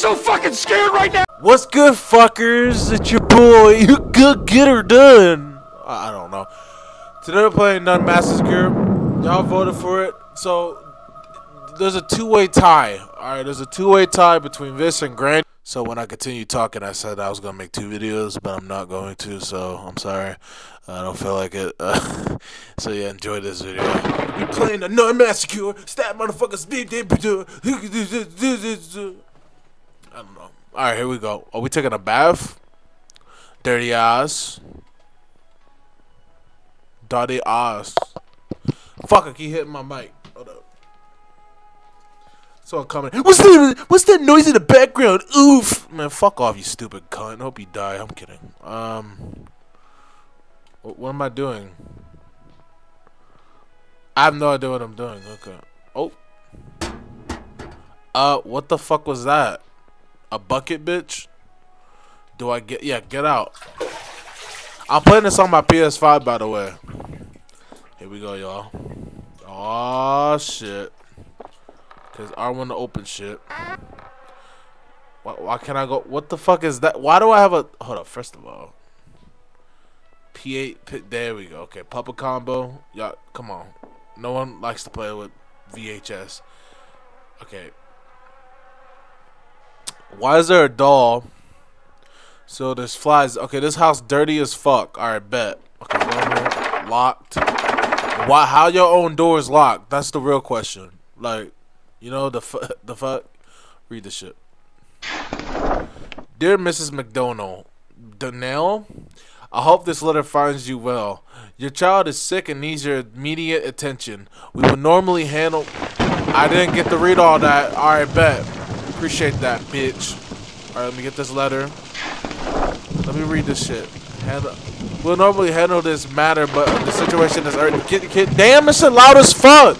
So fucking scared right now. What's good, fuckers? It's your boy. You good get her done. I don't know. Today we're playing Masters Gear. Y'all voted for it, so there's a two-way tie. All right, there's a two-way tie between this and Granny. So when I continue talking, I said I was gonna make two videos, but I'm not going to. So I'm sorry. I don't feel like it. Uh, so yeah, enjoy this video. We playing the Nun Massacre. Stab motherfuckers. I don't know. All right, here we go. Are we taking a bath? Dirty ass. Dirty ass. Fuck, I keep hitting my mic. Hold up. So I'm coming. What's that? What's that noise in the background? Oof, man. Fuck off, you stupid cunt. Hope you die. I'm kidding. Um, what, what am I doing? I have no idea what I'm doing. Okay. Oh. Uh, what the fuck was that? A bucket, bitch? Do I get? Yeah, get out. I'm playing this on my PS5, by the way. Here we go, y'all. Oh shit. Cause I want to open shit. Why, why can't I go? What the fuck is that? Why do I have a? Hold up. First of all, P8. P, there we go. Okay, puppet combo. Y'all, come on. No one likes to play with VHS. Okay. Why is there a doll? So there's flies. Okay, this house dirty as fuck. All right, bet. Okay, locked. Why? How your own door is locked? That's the real question. Like, you know the the fuck. Read the shit. Dear Mrs. McDonald, Donnell, I hope this letter finds you well. Your child is sick and needs your immediate attention. We would normally handle. I didn't get to read all that. All right, bet. Appreciate that, bitch. All right, let me get this letter. Let me read this shit. We'll normally handle this matter, but the situation is urgent. Kid, kid, damn, it's loud as fuck.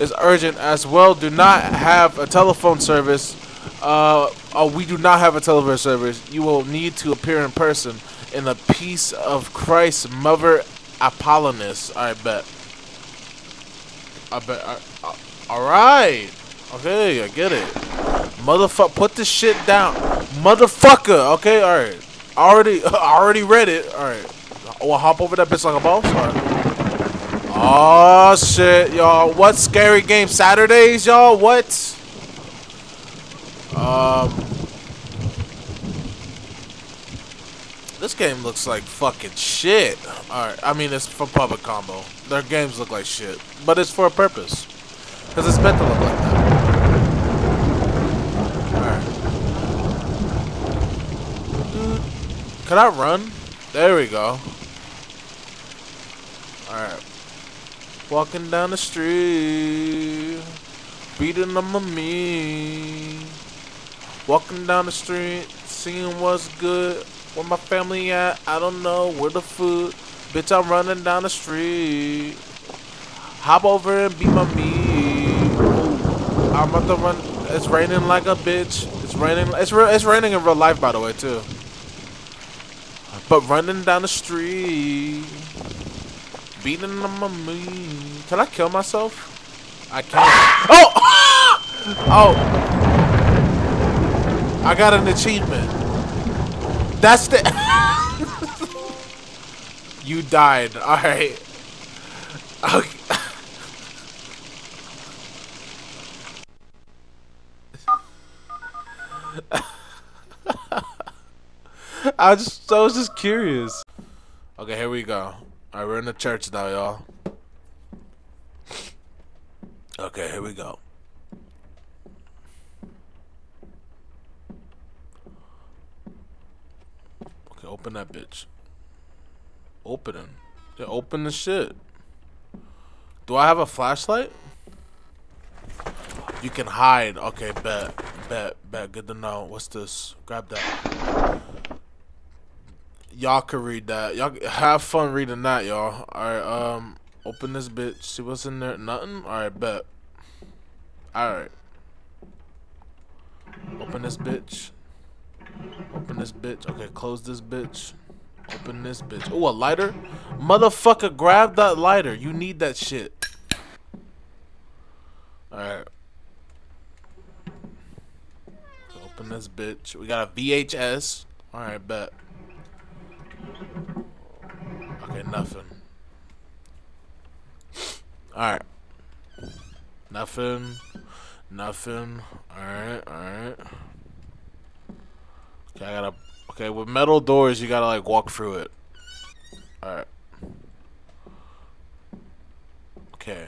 It's urgent as well. Do not have a telephone service. Uh, oh, we do not have a telephone service. You will need to appear in person in the peace of Christ, Mother Apollonius. I bet. I bet. All right. Okay, I get it. Motherfucker, put this shit down. Motherfucker. Okay, all right. Already, already read it. All right. Oh, I hop over that bitch like a boss. Oh shit, y'all! What scary game Saturdays, y'all? What? Um, this game looks like fucking shit. All right, I mean it's for Puppet Combo. Their games look like shit, but it's for a purpose, because it's meant to look like that. Can I run? There we go. Alright. Walking down the street. Beating on me. Walking down the street. Seeing what's good. Where my family at? I don't know. Where the food? Bitch, I'm running down the street. Hop over and beat my meat. I'm about to run. It's raining like a bitch. It's raining. It's. It's raining in real life, by the way, too. But running down the street, beating on my meat. Can I kill myself? I can't. Oh! Oh! I got an achievement. That's the. you died. All right. Okay. I just I was just curious. Okay, here we go. Alright, we're in the church now, y'all. Okay, here we go. Okay, open that bitch. Opening. Yeah, open the shit. Do I have a flashlight? You can hide. Okay, bet. Bet. Bet. Good to know. What's this? Grab that y'all can read that. Y'all have fun reading that, y'all. Alright, um, open this bitch. See what's in there? Nothing? Alright, bet. Alright. Open this bitch. Open this bitch. Okay, close this bitch. Open this bitch. Oh, a lighter? Motherfucker, grab that lighter. You need that shit. Alright. Open this bitch. We got a VHS. Alright, bet. Nothing. Alright. Nothing. Nothing. Alright, alright. Okay, I gotta. Okay, with metal doors, you gotta like walk through it. Alright. Okay.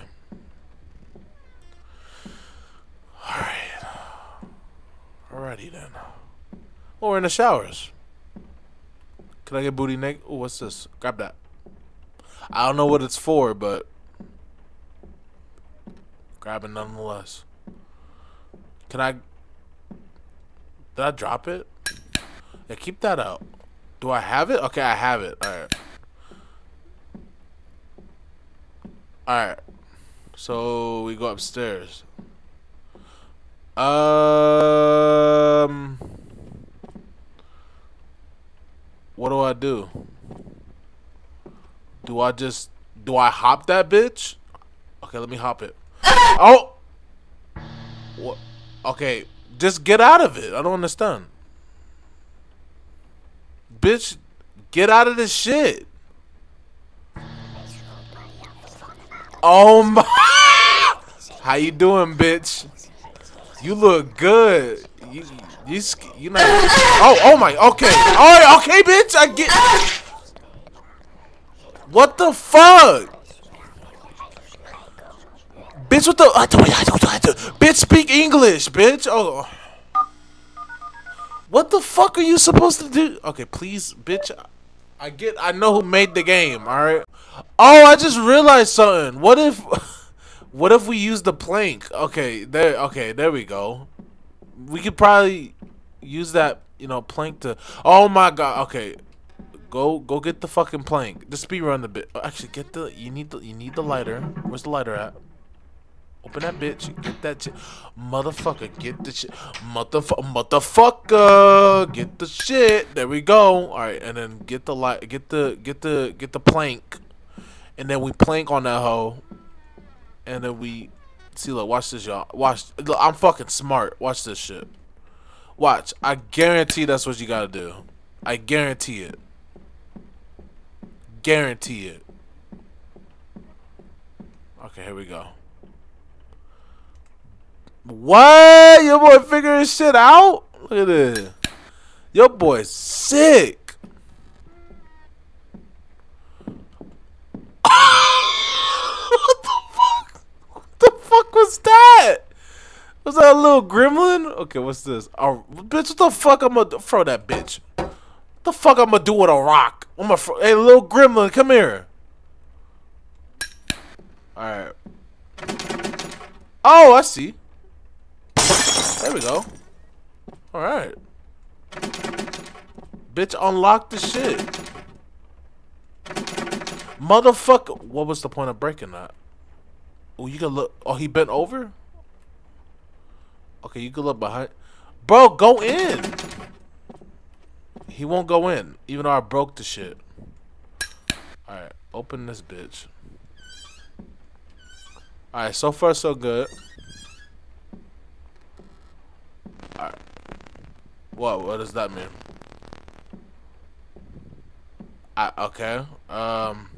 Alright. Alrighty then. Oh, we're in the showers. Can I get booty naked? Oh, what's this? Grab that. I don't know what it's for, but grab it nonetheless. Can I? Did I drop it? Yeah, keep that out. Do I have it? Okay, I have it. All right. All right. So we go upstairs. Um. What do I do? Do I just do I hop that bitch? Okay, let me hop it. Oh. What? Okay, just get out of it. I don't understand. Bitch, get out of this shit. Oh my. How you doing, bitch? You look good. You you you know. Oh oh my. Okay. All right. Okay, bitch. I get. What the fuck? Bitch, what the? Bitch, speak English, bitch. Oh. What the fuck are you supposed to do? Okay, please, bitch. I get. I know who made the game. All right. Oh, I just realized something. What if? What if we use the plank? Okay, there. Okay, there we go. We could probably use that, you know, plank to. Oh my god. Okay, go go get the fucking plank. Just speed run the bit. Oh, actually, get the. You need the. You need the lighter. Where's the lighter at? Open that bitch. Get that shit. Motherfucker, get the shit. Motherfucker, motherfucker, get the shit. There we go. All right, and then get the light. Get the get the get the plank, and then we plank on that hoe and then we see. Look, watch this, y'all. Watch. Look, I'm fucking smart. Watch this shit. Watch. I guarantee that's what you gotta do. I guarantee it. Guarantee it. Okay, here we go. What? Your boy figuring shit out? Look at this. Your boy's sick. What the fuck What the fuck was that? Was that a little gremlin? Okay, what's this? Oh, bitch, what the fuck I'm gonna throw that bitch? The fuck I'm gonna do with a rock? I'm gonna hey, little gremlin, come here. All right. Oh, I see. There we go. All right. Bitch, unlock the shit. Motherfucker. What was the point of breaking that? Oh, you can look. Oh, he bent over. Okay, you can look behind. Bro, go in. He won't go in, even though I broke the shit. Alright, open this bitch. Alright, so far so good. Alright. What, what does that mean? I, okay. Um...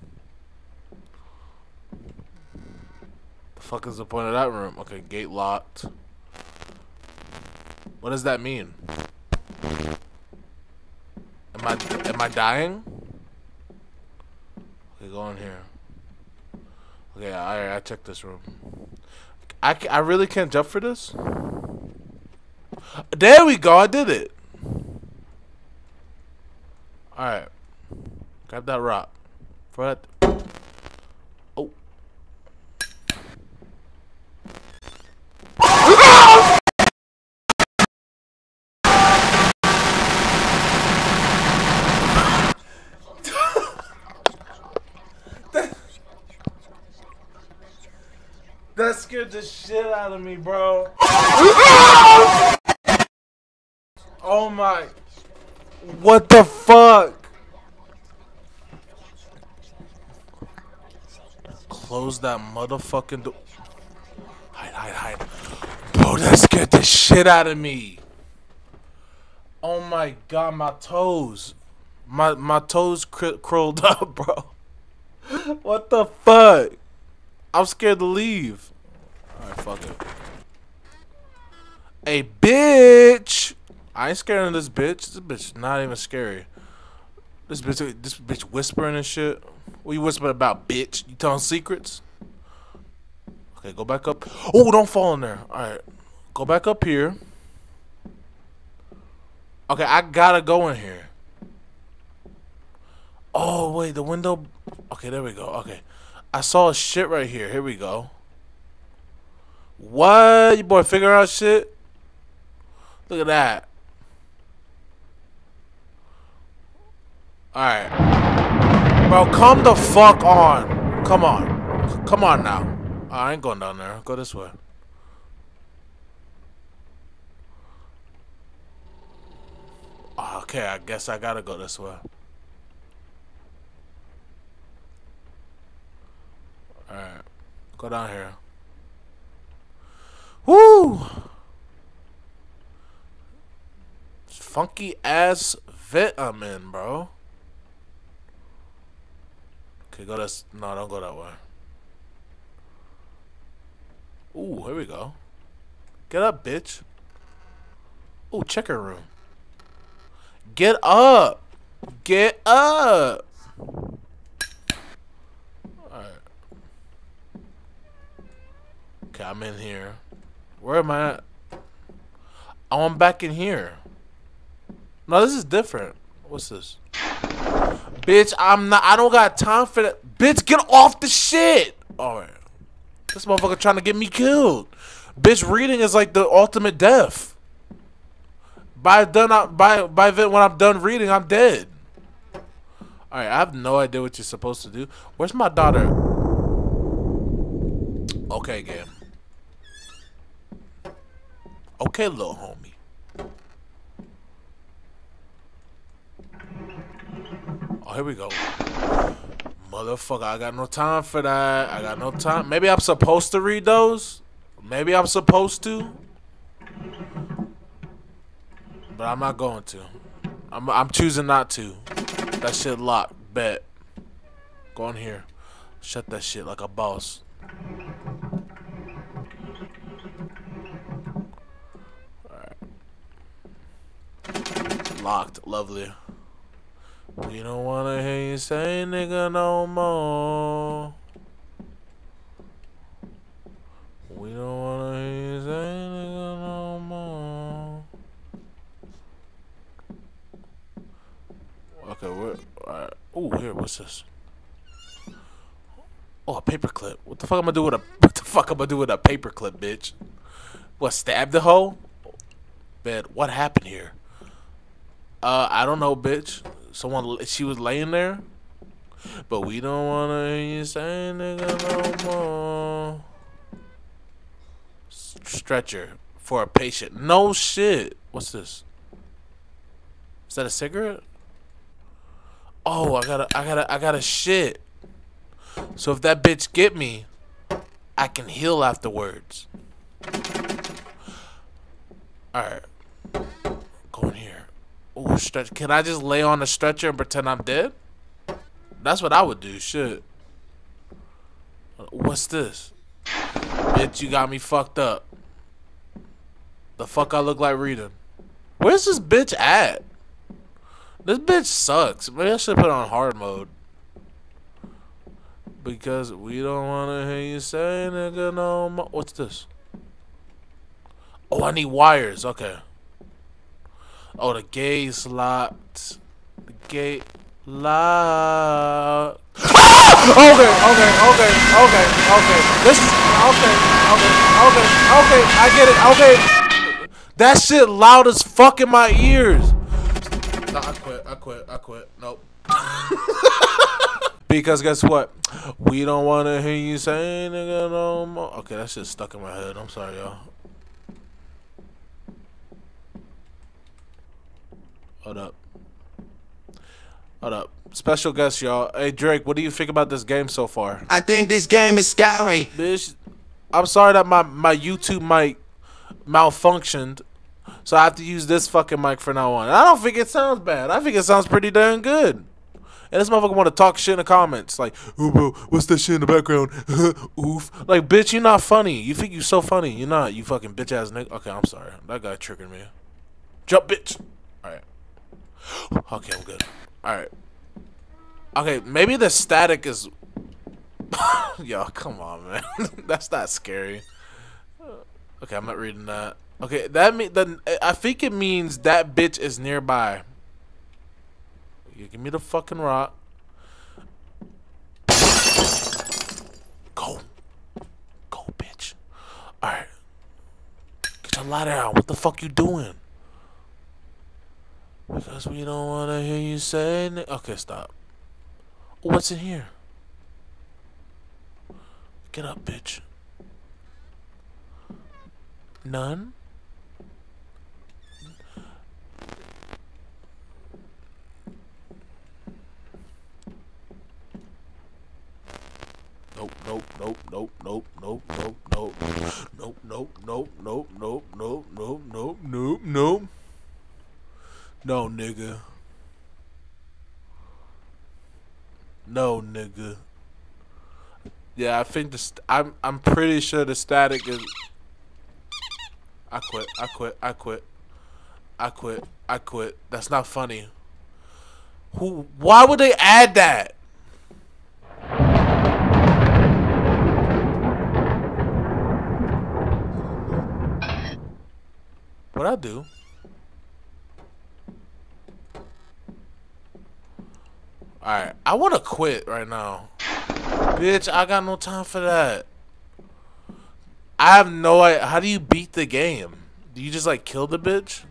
The fuck is the point of that room? Okay, gate locked. What does that mean? Am I am I dying? Okay, go in here. Okay, I I checked this room. I I really can't jump for this. There we go. I did it. All right. Grab that rock. For that. That scared the shit out of me, bro. oh my. What the fuck? Close that motherfucking door. Hide, hide, hide. Bro, that scared the shit out of me. Oh my god, my toes. My my toes cr- curled up, bro. what the fuck? I'm scared to leave. Alright, fuck it. A bitch! I ain't scared of this bitch. This bitch not even scary. This bitch, this bitch whispering and shit. What you whispering about, bitch? You telling secrets? Okay, go back up. Oh, don't fall in there. All right, go back up here. Okay, I gotta go in here. Oh wait, the window. Okay, there we go. Okay, I saw a shit right here. Here we go. What? You boy figure out shit? Look at that. Alright. Bro, come the fuck on. Come on. Come on now. I ain't going down there. Go this way. Okay, I guess I gotta go this way. Alright. Go down here. Woo! Funky ass vet I'm in, bro. Okay, go this. No, don't go that way. Ooh, here we go. Get up, bitch. Ooh, checker room. Get up. Get up. Alright. Okay, I'm in here. Where am I at? Oh, I'm back in here. No, this is different. What's this? Bitch, I'm not. I don't got time for that. Bitch, get off the shit. All right. This motherfucker trying to get me killed. Bitch, reading is like the ultimate death. By done, by by when I'm done reading, I'm dead. All right, I have no idea what you're supposed to do. Where's my daughter? Okay, game. Okay, little homie. Oh, here we go. Motherfucker, I got no time for that. I got no time. Maybe I'm supposed to read those. Maybe I'm supposed to. But I'm not going to. I'm, I'm choosing not to. That shit locked. Bet. Go in here. Shut that shit like a boss. Locked. Lovely. We don't wanna hear you say nigga no more. We don't wanna hear you say nigga no more. Okay, we're alright. Oh, here, what's this? Oh, a paperclip. What the fuck am I do with a what the fuck am I do with a paperclip, bitch? What, stab the hoe? Bed, what happened here? Uh, I don't know, bitch. Someone, she was laying there. But we don't wanna hear you say nigga no more. Stretcher for a patient. No shit. What's this? Is that a cigarette? Oh, I gotta, I gotta, I gotta shit. So if that bitch get me, I can heal afterwards. Alright. Stretch. Can I just lay on a stretcher and pretend I'm dead? That's what I would do. Shit. What's this? Bitch, you got me fucked up. The fuck I look like reading? Where's this bitch at? This bitch sucks. Maybe I should put on hard mode. Because we don't want to hear you say nigga no more. What's this? Oh, I need wires. Okay. Oh, the gate's locked. The ah! gate locked. okay, okay, okay, okay, okay. This is okay, okay, okay, okay. I get it. Okay. That shit loud as fuck in my ears. Nah, I quit. I quit. I quit. Nope. because guess what? We don't want to hear you say nigga no more. Okay, that shit stuck in my head. I'm sorry, y'all. Hold up. Hold up. Special guest, y'all. Hey, Drake, what do you think about this game so far? I think this game is scary. Bitch, I'm sorry that my, my YouTube mic malfunctioned, So I have to use this fucking mic for now on. And I don't think it sounds bad. I think it sounds pretty darn good. And this motherfucker want to talk shit in the comments. Like, oh, bro, what's that shit in the background? Oof. Like, bitch, you're not funny. You think you're so funny. You're not. You fucking bitch ass nigga. Okay, I'm sorry. That guy triggered me. Jump, bitch. Alright. Okay, I'm good. Alright. Okay, maybe the static is... Yo, come on, man. That's not scary. Okay, I'm not reading that. Okay, that mean then I think it means that bitch is nearby. You give me the fucking rock. Go. Go, bitch. Alright. Get your ladder out. What the fuck you doing? Because we don't want to hear you say Okay, stop. What's in here? Get up, bitch. None? Nope, nope, nope, nope, nope, nope, nope, nope, nope, nope, nope, nope, nope, nope, nope, nope, nope, nope. No, nigga. No, nigga. Yeah, I think the I'm I'm pretty sure the static is. I quit. I quit. I quit. I quit. I quit. That's not funny. Who? Why would they add that? What I do? Alright, I want to quit right now. Bitch, I got no time for that. I have no idea. How do you beat the game? Do you just like kill the bitch?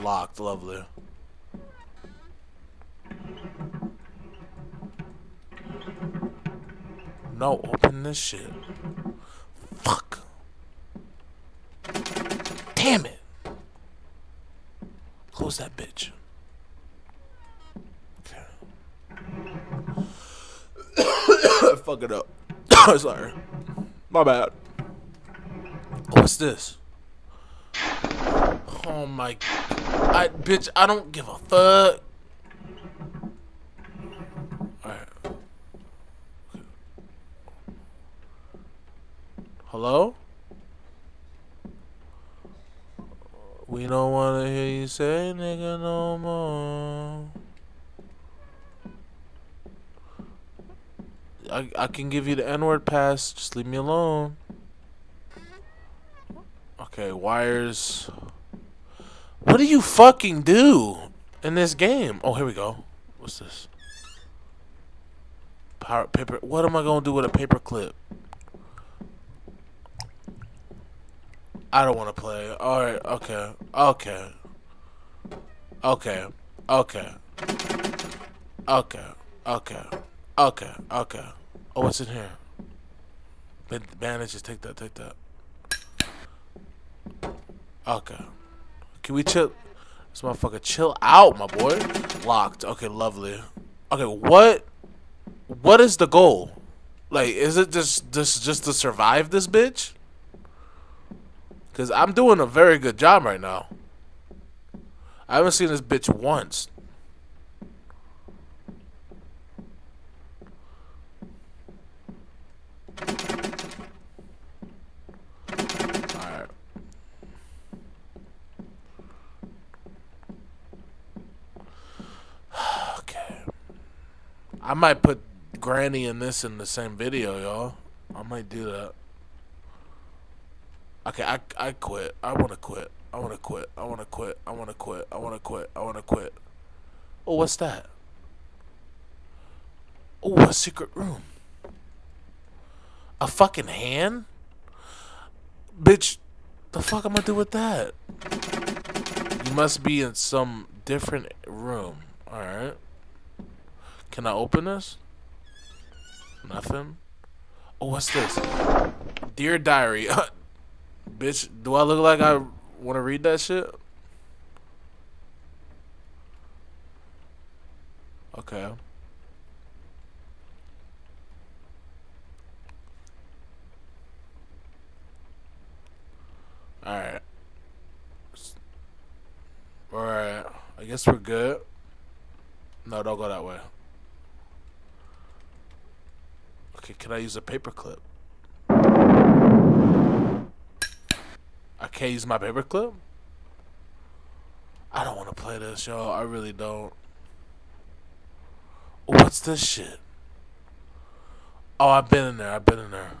Locked, lovely. No, open this shit. Fuck. Damn it. Close that bitch. Okay. Fuck it up. Sorry. My bad. What's this? Oh my... I, bitch, I don't give a fuck. Hello? We don't want to hear you say nigga no more. I, I can give you the N-word pass. Just leave me alone. Okay, wires. What do you fucking do in this game? Oh, here we go. What's this? Power paper. What am I gonna do with a paper clip? I don't want to play. Alright, okay. Okay. Okay. Okay. Okay. Okay. Okay. Okay. Oh, what's in here? Bandages, take that, take that. Okay. Can we chill? This motherfucker chill out, my boy. Locked. Okay, lovely. Okay, what? What is the goal? Like, is it just just just to survive this bitch? Because I'm doing a very good job right now. I haven't seen this bitch once. Alright. okay. I might put Granny and this in the same video, y'all. I might do that. Okay, I I quit. I want to quit. I want to quit. I want to quit. I want to quit. I want to quit. I want to quit. Oh, what's that? Oh, a secret room. A fucking hand? Bitch, the fuck am I do with that? You must be in some different room. Alright. Can I open this? Nothing. Oh, what's this? Dear Diary. Bitch, do I look like I want to read that shit? Okay. Alright. Alright. I guess we're good. No, don't go that way. Okay, can I use a paper I can't use my paper clip? I don't want to play this, y'all. I really don't. What's this shit? Oh, I've been in there. I've been in there.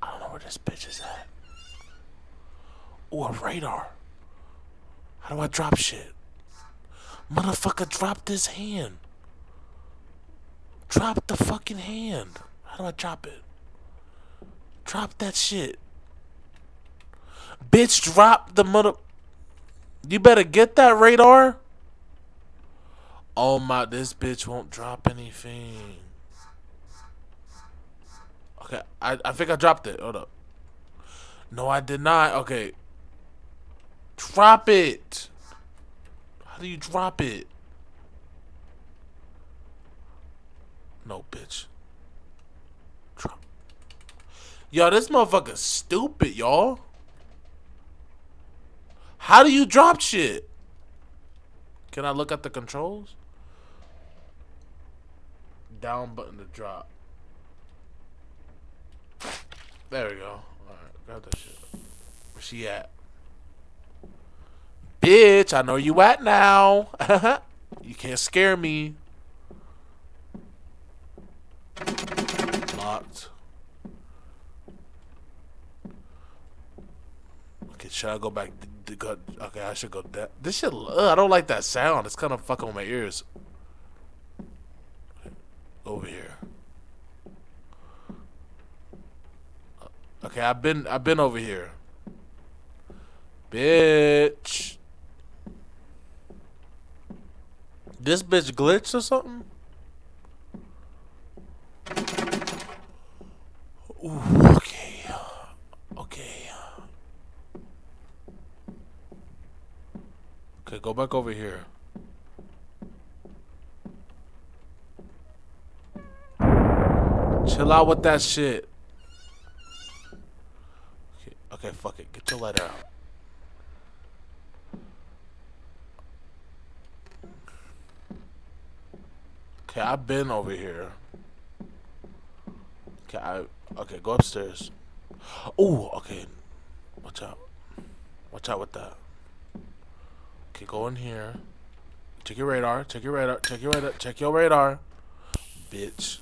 I don't know where this bitch is at. Oh, a radar. How do I drop shit? Motherfucker, drop this hand. Drop the fucking hand. How do I drop it? Drop that shit. Bitch, drop the mother. You better get that radar. Oh my, this bitch won't drop anything. Okay, I, I think I dropped it. Hold up. No, I did not. Okay. Drop it. How do you drop it? No, bitch. Drop. Yo, this motherfucker stupid, y'all. How do you drop shit? Can I look at the controls? Down button to drop. There we go. Alright, grab that shit. Where she at? Bitch, I know you at now. you can't scare me. Locked. Okay, should I go back? okay, I should go. That this shit. I don't like that sound. It's kind of fucking with my ears. Over here. Okay, I've been I've been over here. Bitch. This bitch glitched or something? Ooh, okay. Okay. Okay, go back over here. Chill out with that shit. Okay, okay, fuck it. Get your letter out. Okay, I've been over here. Okay, I okay, go upstairs. Oh, okay. Watch out. Watch out with that. Okay, go in here. Check your radar. Check your radar. Check your radar. Check your radar. Bitch.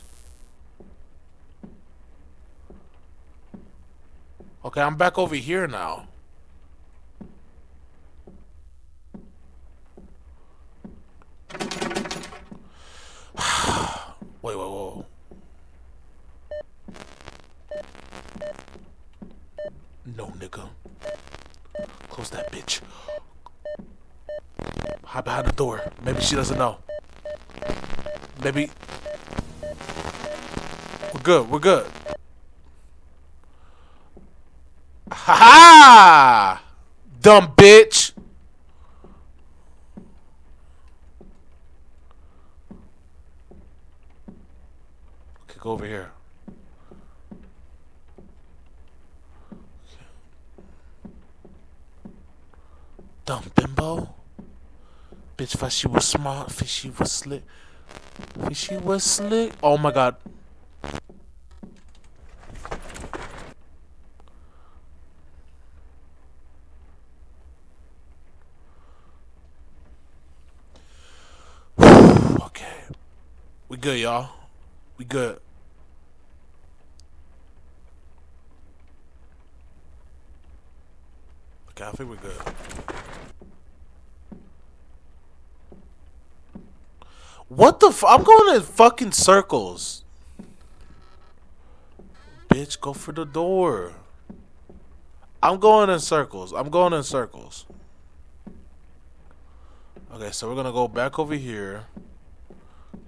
Okay, I'm back over here now. wait, wait, wait. No, nigga. Close that bitch. Hide behind the door. Maybe she doesn't know. Maybe. We're good. We're good. Ha ha! Dumb bitch. Okay, go over here. Dumb bimbo. Bitch, she was smart. She was slick. She was slick. Oh my god. okay. We good, y'all. We good. Okay, I think we're good. What the f- I'm going in fucking circles. Bitch, go for the door. I'm going in circles. I'm going in circles. Okay, so we're gonna go back over here.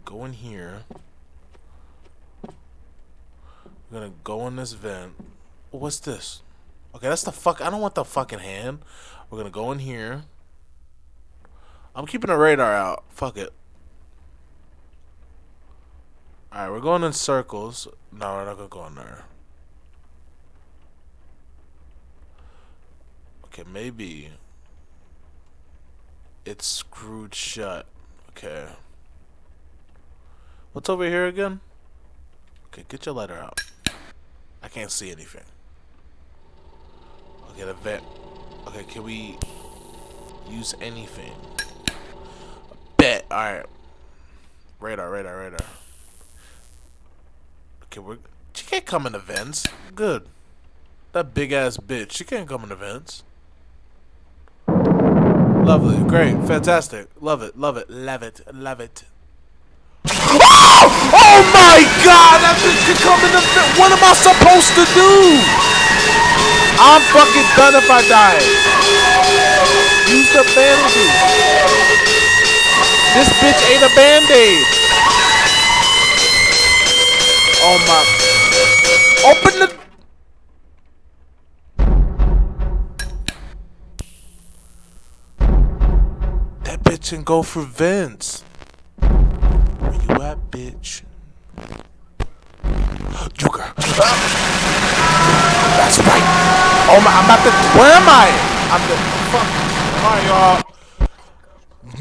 Go in here. We're gonna go in this vent. What's this? Okay, that's the fuck. I don't want the fucking hand. We're gonna go in here. I'm keeping the radar out. Fuck it. Alright, we're going in circles. No, we're not gonna go in there. Okay, maybe it's screwed shut. Okay. What's over here again? Okay, get your letter out. I can't see anything. Okay, the vent. Okay, can we use anything? Bet. Alright. Radar, radar, radar. Okay, we're. She can't come in the vents. Good. That big ass bitch. She can't come in the vents. Lovely. Great. Fantastic. Love it. Love it. Love it. Love it. Oh! oh my god! that bitch can come in the What am I supposed to do? I'm fucking done if I die. Use the bandage. This bitch ain't a band-aid. Oh my. Open the. That bitch can go for vents. Where you at, bitch? Joker. That's right. Oh my, I'm about to. Where am I? I'm the. Fuck. Alright, y'all.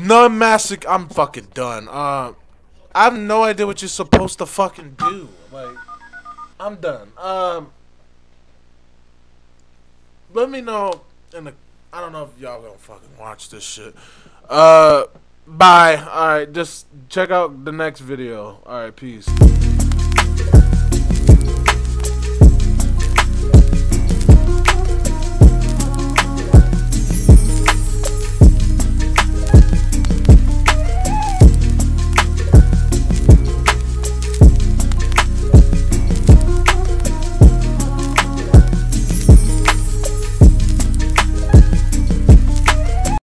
Nun massic. I'm fucking done. Uh. I have no idea what you're supposed to fucking do. Like, I'm done. Um, let me know in the. I don't know if y'all gonna fucking watch this shit. Uh, bye. All right, just check out the next video. All right, peace.